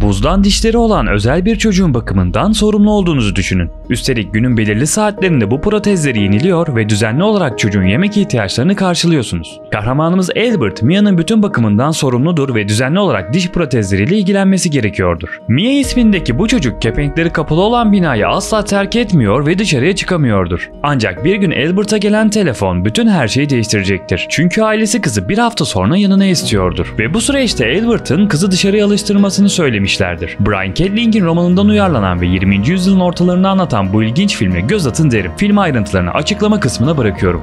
Buzdan dişleri olan özel bir çocuğun bakımından sorumlu olduğunuzu düşünün. Üstelik günün belirli saatlerinde bu protezleri yeniliyor ve düzenli olarak çocuğun yemek ihtiyaçlarını karşılıyorsunuz. Kahramanımız Albert, Mia'nın bütün bakımından sorumludur ve düzenli olarak diş protezleriyle ilgilenmesi gerekiyordur. Mia ismindeki bu çocuk kepenkleri kapalı olan binayı asla terk etmiyor ve dışarıya çıkamıyordur. Ancak bir gün Albert'a gelen telefon bütün her şeyi değiştirecektir. Çünkü ailesi kızı bir hafta sonra yanına istiyordur. Ve bu süreçte Albert'ın kızı dışarıya alıştırmasını söylemişlerdir. Brian K. Link'in romanından uyarlanan ve 20. yüzyılın ortalarını anlatan bu ilginç filme göz atın derim. Film ayrıntılarını açıklama kısmına bırakıyorum.